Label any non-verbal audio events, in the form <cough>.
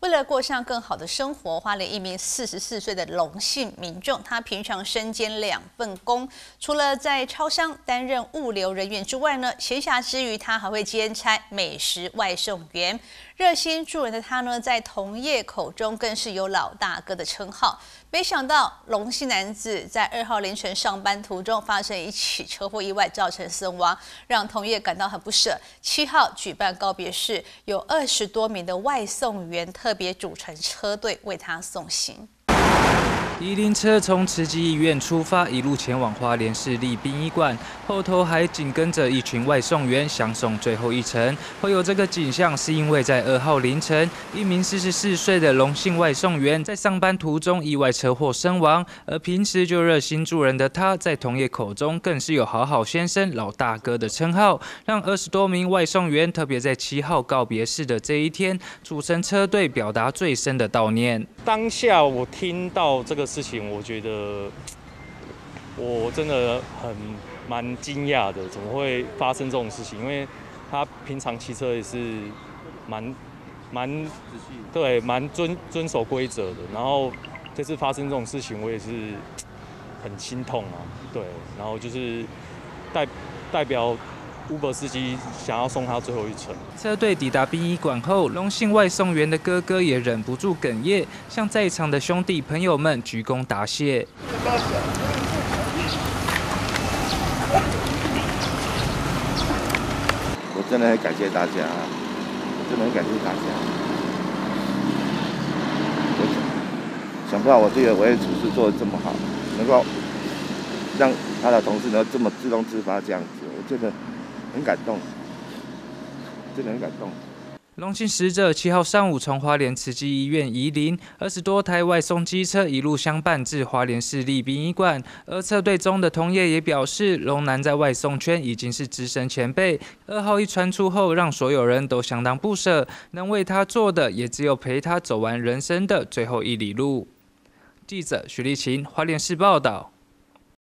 为了过上更好的生活，花莲一名四十四岁的龙姓民众，他平常身兼两份工，除了在超商担任物流人员之外呢，闲暇之余他还会兼差美食外送员。热心助人的他呢，在同业口中更是有老大哥的称号。没想到龙姓男子在二号凌晨上班途中发生一起车祸意外，造成死亡，让同业感到很不舍。七号举办告别式，有二十多名的外送员特别组成车队为他送行。一灵车从慈济医院出发，一路前往花莲市立殡仪馆，后头还紧跟着一群外送员，相送最后一程。会有这个景象，是因为在二号凌晨，一名四十四岁的龙姓外送员在上班途中意外车祸身亡。而平时就热心助人的他，在同业口中更是有“好好先生”、“老大哥”的称号，让二十多名外送员特别在七号告别式的这一天，组成车队，表达最深的悼念。当下我听到这个。事情我觉得 <tsk> 我真的很蛮惊讶的，怎么会发生这种事情？因为他平常骑车也是蛮蛮对蛮遵遵守规则的，然后这次发生这种事情，我也是很心痛啊。对，然后就是代代表。Uber 司机想要送他最后一程。车队抵达殡仪馆后，龙姓外送员的哥哥也忍不住哽咽，向在场的兄弟朋友们鞠躬答谢。我真的很感谢大家，真的很感谢大家。想不到我这个我也处事做的这么好，能够让他的同事能这么自动自发这样子，我觉得。很感动，真的很感动。龙庆使者七号上午从花莲慈济医院移灵，二十多台外送机车一路相伴至花莲市立殡仪馆。而车队中的同业也表示，龙南在外送圈已经是资深前辈。二号一传出后，让所有人都相当不舍，能为他做的也只有陪他走完人生的最后一里路。记者徐立琴，花莲市报道。